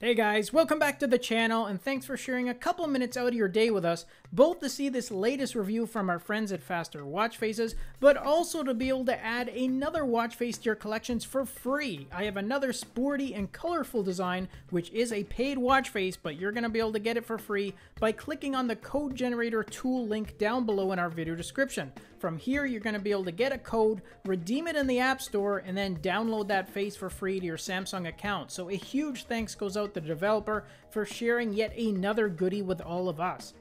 Hey guys, welcome back to the channel and thanks for sharing a couple minutes out of your day with us, both to see this latest review from our friends at Faster Watch Faces, but also to be able to add another watch face to your collections for free. I have another sporty and colorful design, which is a paid watch face, but you're going to be able to get it for free by clicking on the code generator tool link down below in our video description. From here, you're going to be able to get a code, redeem it in the App Store, and then download that face for free to your Samsung account. So a huge thanks goes out to the developer for sharing yet another goodie with all of us.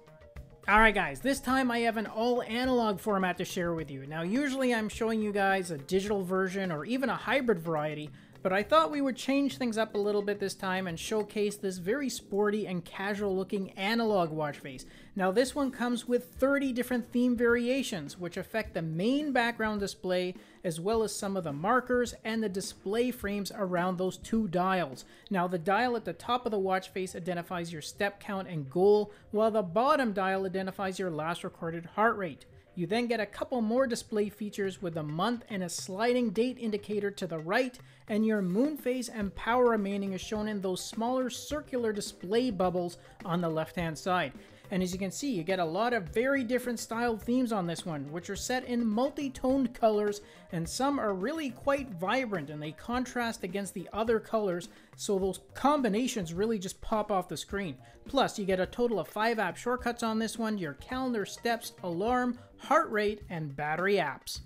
Alright guys, this time I have an all analog format to share with you. Now usually I'm showing you guys a digital version or even a hybrid variety, but I thought we would change things up a little bit this time and showcase this very sporty and casual looking analog watch face. Now this one comes with 30 different theme variations which affect the main background display as well as some of the markers and the display frames around those two dials. Now the dial at the top of the watch face identifies your step count and goal while the bottom dial identifies your last recorded heart rate. You then get a couple more display features with a month and a sliding date indicator to the right, and your moon phase and power remaining is shown in those smaller circular display bubbles on the left hand side. And as you can see, you get a lot of very different style themes on this one, which are set in multi-toned colors, and some are really quite vibrant and they contrast against the other colors, so those combinations really just pop off the screen. Plus, you get a total of 5 app shortcuts on this one, your calendar, steps, alarm, heart rate, and battery apps.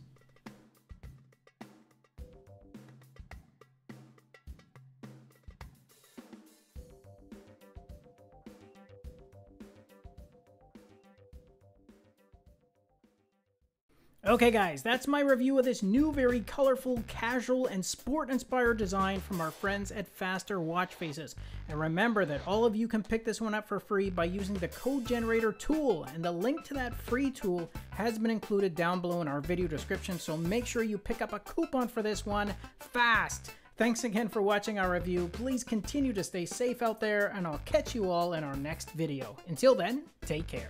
Okay guys, that's my review of this new very colorful, casual, and sport-inspired design from our friends at Faster Watch Faces. And remember that all of you can pick this one up for free by using the code generator tool, and the link to that free tool has been included down below in our video description, so make sure you pick up a coupon for this one fast! Thanks again for watching our review, please continue to stay safe out there, and I'll catch you all in our next video. Until then, take care.